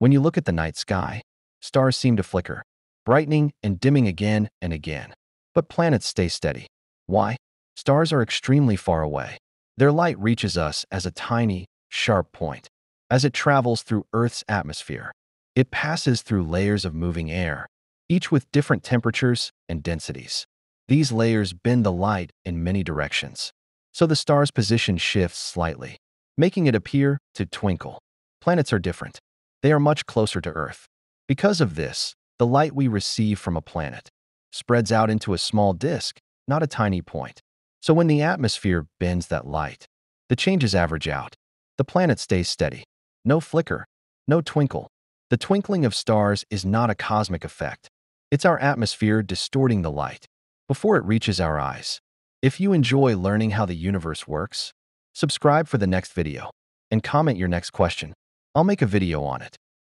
When you look at the night sky, stars seem to flicker, brightening and dimming again and again. But planets stay steady. Why? Stars are extremely far away. Their light reaches us as a tiny, sharp point. As it travels through Earth's atmosphere, it passes through layers of moving air, each with different temperatures and densities. These layers bend the light in many directions, so the star's position shifts slightly, making it appear to twinkle. Planets are different. They are much closer to Earth. Because of this, the light we receive from a planet spreads out into a small disk, not a tiny point. So when the atmosphere bends that light, the changes average out. The planet stays steady. No flicker, no twinkle. The twinkling of stars is not a cosmic effect. It's our atmosphere distorting the light before it reaches our eyes. If you enjoy learning how the universe works, subscribe for the next video and comment your next question. I'll make a video on it.